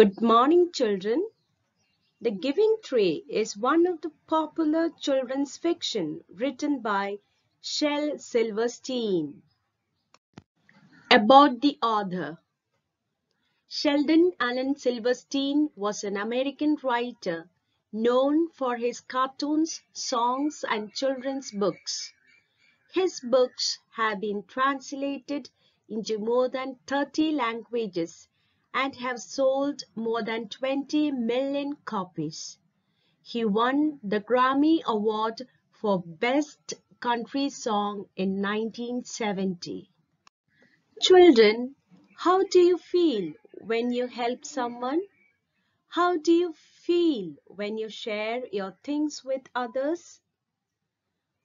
Good morning, children. The Giving Tree is one of the popular children's fiction written by Shel Silverstein. About the author Sheldon Allen Silverstein was an American writer known for his cartoons, songs, and children's books. His books have been translated into more than 30 languages and have sold more than 20 million copies. He won the Grammy Award for Best Country Song in 1970. Children, how do you feel when you help someone? How do you feel when you share your things with others?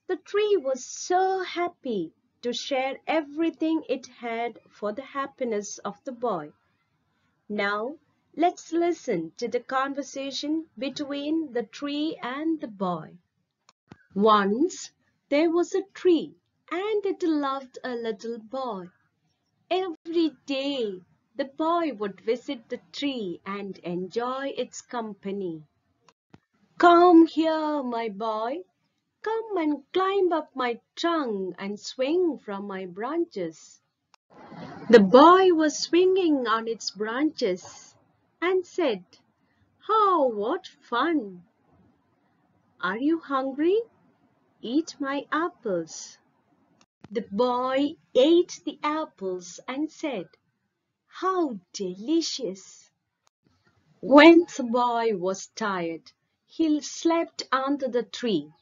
The tree was so happy to share everything it had for the happiness of the boy. Now, let's listen to the conversation between the tree and the boy. Once there was a tree and it loved a little boy. Every day the boy would visit the tree and enjoy its company. Come here, my boy. Come and climb up my trunk and swing from my branches. The boy was swinging on its branches and said, Oh, what fun! Are you hungry? Eat my apples. The boy ate the apples and said, How delicious! When the boy was tired, he slept under the tree.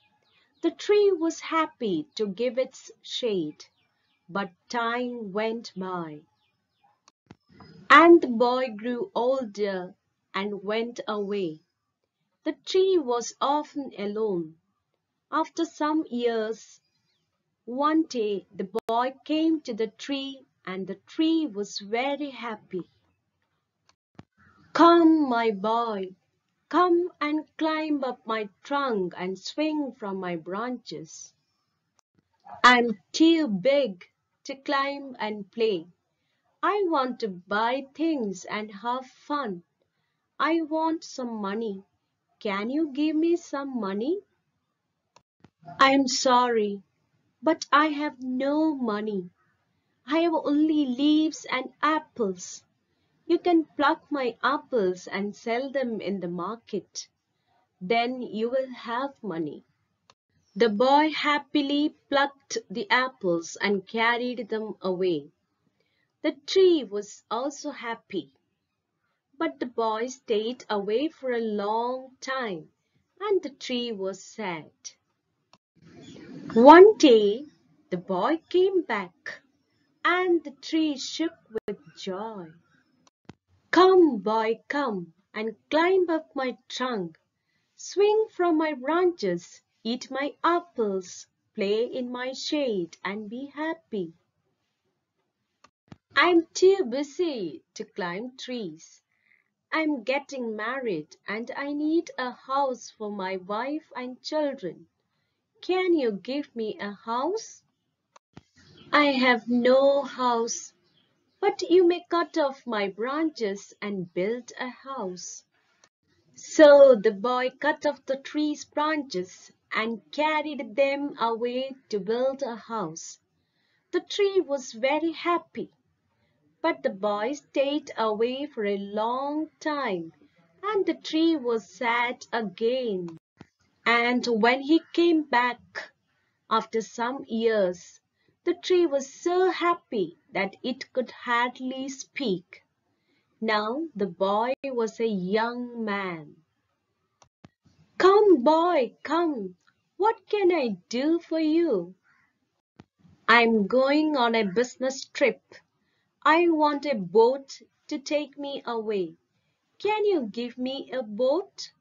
The tree was happy to give its shade. But time went by, and the boy grew older and went away. The tree was often alone. After some years, one day the boy came to the tree and the tree was very happy. Come, my boy, come and climb up my trunk and swing from my branches. I'm too big to climb and play. I want to buy things and have fun. I want some money. Can you give me some money? I'm sorry, but I have no money. I have only leaves and apples. You can pluck my apples and sell them in the market. Then you will have money. The boy happily plucked the apples and carried them away. The tree was also happy. But the boy stayed away for a long time and the tree was sad. One day the boy came back and the tree shook with joy. Come, boy, come and climb up my trunk. Swing from my branches Eat my apples, play in my shade and be happy. I'm too busy to climb trees. I'm getting married and I need a house for my wife and children. Can you give me a house? I have no house, but you may cut off my branches and build a house. So the boy cut off the tree's branches and carried them away to build a house. The tree was very happy, but the boy stayed away for a long time and the tree was sad again. And when he came back after some years, the tree was so happy that it could hardly speak. Now the boy was a young man. Come, boy, come, what can I do for you? I'm going on a business trip. I want a boat to take me away. Can you give me a boat?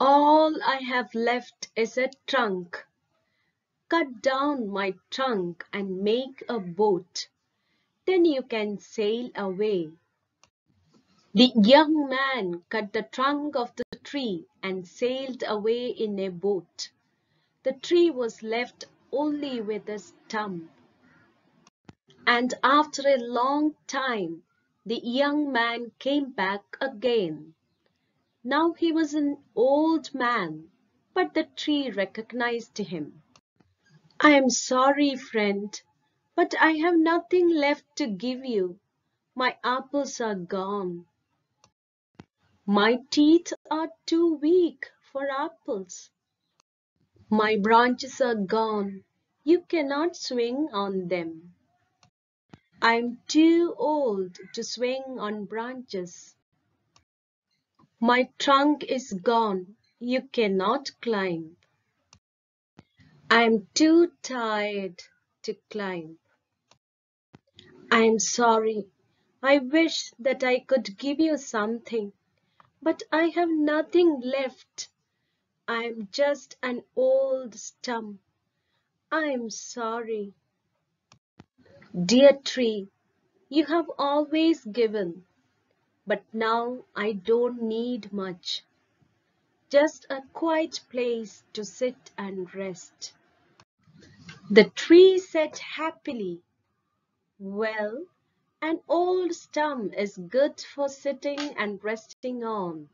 All I have left is a trunk. Cut down my trunk and make a boat. Then you can sail away. The young man cut the trunk of the tree and sailed away in a boat. The tree was left only with a stump. And after a long time, The young man came back again. Now he was an old man, but the tree recognized him. I am sorry, friend, but I have nothing left to give you. My apples are gone. My teeth are too weak for apples. My branches are gone. You cannot swing on them. I am too old to swing on branches. My trunk is gone. You cannot climb. I am too tired to climb. I am sorry. I wish that I could give you something, but I have nothing left. I am just an old stump. I am sorry. Dear tree, you have always given, but now I don't need much. Just a quiet place to sit and rest. The tree said happily, Well, an old stump is good for sitting and resting on.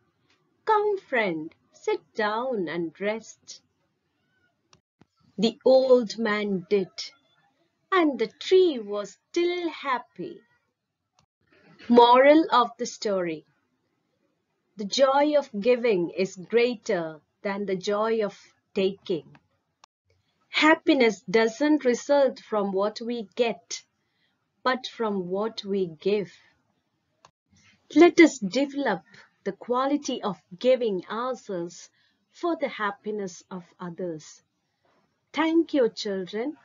Come, friend, sit down and rest. The old man did and the tree was still happy. Moral of the story The joy of giving is greater than the joy of taking. Happiness doesn't result from what we get, but from what we give. Let us develop the quality of giving ourselves for the happiness of others. Thank you, children.